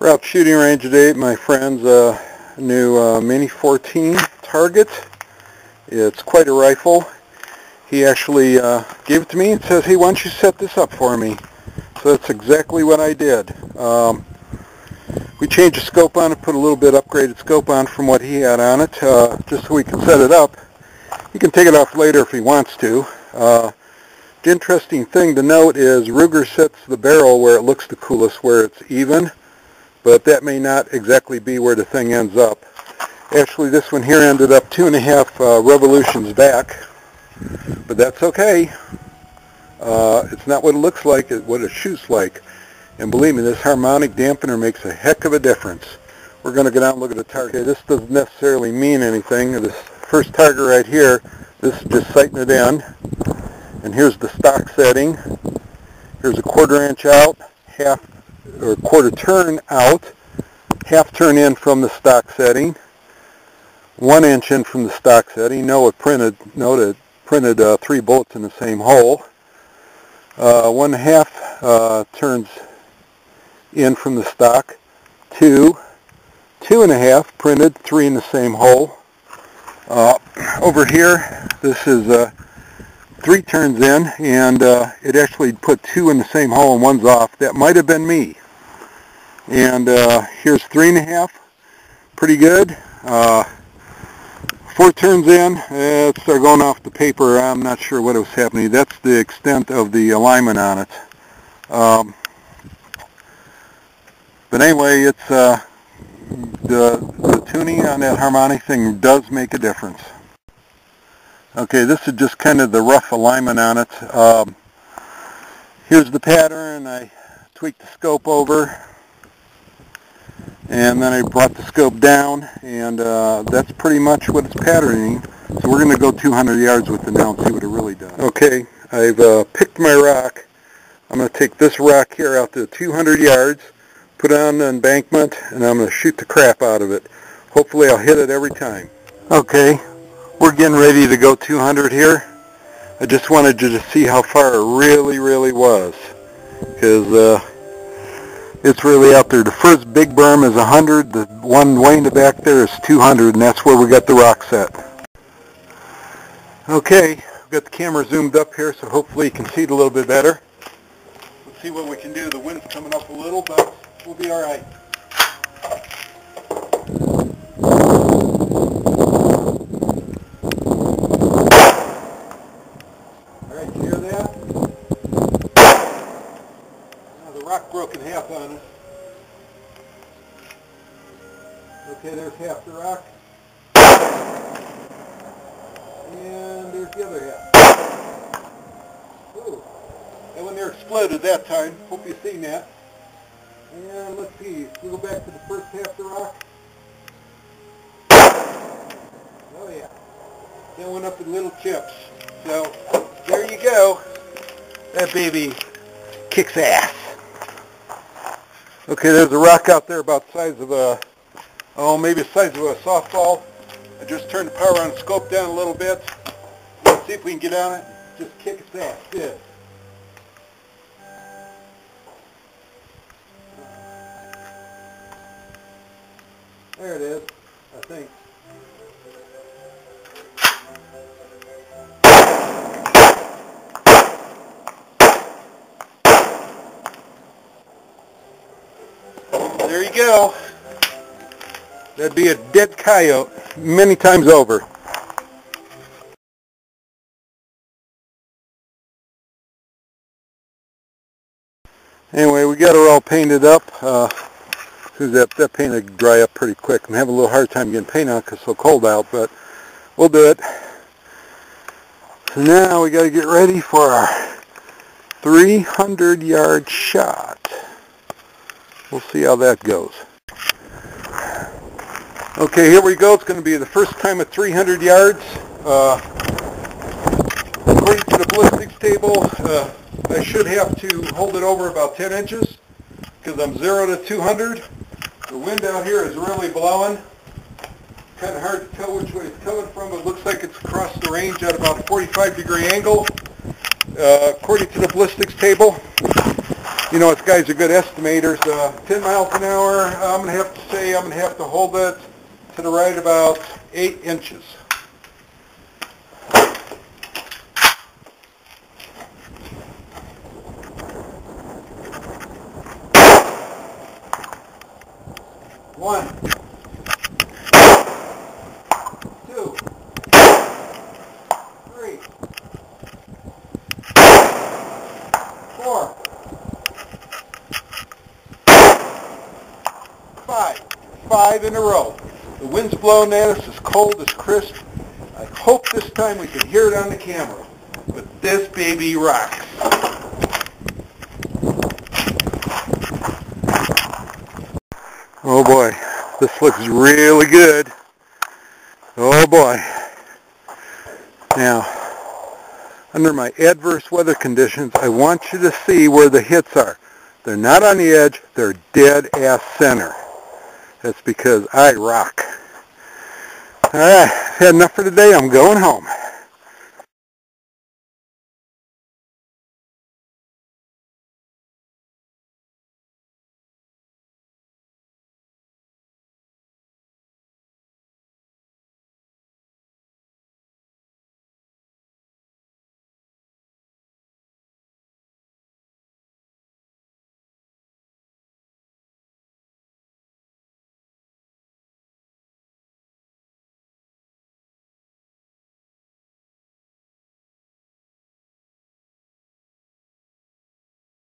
We're out shooting range today at my friend's uh, new uh, Mini 14 target. It's quite a rifle. He actually uh, gave it to me and says, hey, why don't you set this up for me? So that's exactly what I did. Um, we changed the scope on it, put a little bit upgraded scope on from what he had on it, uh, just so we can set it up. He can take it off later if he wants to. Uh, the interesting thing to note is Ruger sets the barrel where it looks the coolest, where it's even but that may not exactly be where the thing ends up. Actually, this one here ended up two and a half uh, revolutions back, but that's okay. Uh, it's not what it looks like, it's what it shoots like. And believe me, this harmonic dampener makes a heck of a difference. We're going to go down and look at the target. This doesn't necessarily mean anything. This first target right here, this is just sighting it in. And here's the stock setting. Here's a quarter inch out, half or quarter turn out, half turn in from the stock setting, one inch in from the stock setting. It printed, note it printed uh, three bolts in the same hole. Uh, one half uh, turns in from the stock, two, two and a half printed, three in the same hole. Uh, over here, this is uh, three turns in, and uh, it actually put two in the same hole and one's off. That might have been me. And uh, here's three and a half, pretty good. Uh, four turns in, it's uh, going off the paper. I'm not sure what was happening. That's the extent of the alignment on it. Um, but anyway, it's uh, the, the tuning on that harmonic thing does make a difference. Okay, this is just kind of the rough alignment on it. Um, here's the pattern. I tweaked the scope over and then I brought the scope down and uh, that's pretty much what it's patterning. So we're going to go 200 yards with it now and see what it really does. Okay, I've uh, picked my rock. I'm going to take this rock here out to 200 yards, put it on the embankment, and I'm going to shoot the crap out of it. Hopefully I'll hit it every time. Okay, we're getting ready to go 200 here. I just wanted you to see how far it really, really was. Because uh, it's really out there. The first big berm is 100. The one way in the back there is 200, and that's where we got the rock set. Okay, we've got the camera zoomed up here, so hopefully you can see it a little bit better. Let's see what we can do. The wind's coming up a little, but we'll be all right. Rock broke in half on us. Okay, there's half the rock. And there's the other half. Ooh. And when they're exploded that time, hope you've seen that. And let's see, we go back to the first half of the rock. Oh yeah. That went up in little chips. So, there you go. That baby kicks ass. Okay, there's a rock out there about the size of a, oh, maybe the size of a softball. I just turned the power on scope down a little bit. Let's see if we can get on it. Just kick its ass. Good. There it is, I think. There you go. That'd be a dead coyote many times over. Anyway, we got her all painted up. Uh, that, that paint will dry up pretty quick. I'm having a little hard time getting paint on because it's so cold out, but we'll do it. So now we got to get ready for our 300 yard shot. We'll see how that goes. Okay, here we go. It's going to be the first time at 300 yards. Uh, according to the ballistics table, uh, I should have to hold it over about 10 inches because I'm 0 to 200. The wind out here is really blowing. Kind of hard to tell which way it's coming from. It looks like it's across the range at about a 45 degree angle, uh, according to the ballistics table. You know, us guys are good estimators. Uh, 10 miles an hour, I'm going to have to say I'm going to have to hold it to the right about 8 inches. One, two, three, four, five. Five in a row. The wind's blowing at us, it's cold, it's crisp. I hope this time we can hear it on the camera. But this baby rocks. Oh boy, this looks really good. Oh boy. Now, under my adverse weather conditions, I want you to see where the hits are. They're not on the edge, they're dead ass center. That's because I rock. Alright, had enough for today. I'm going home.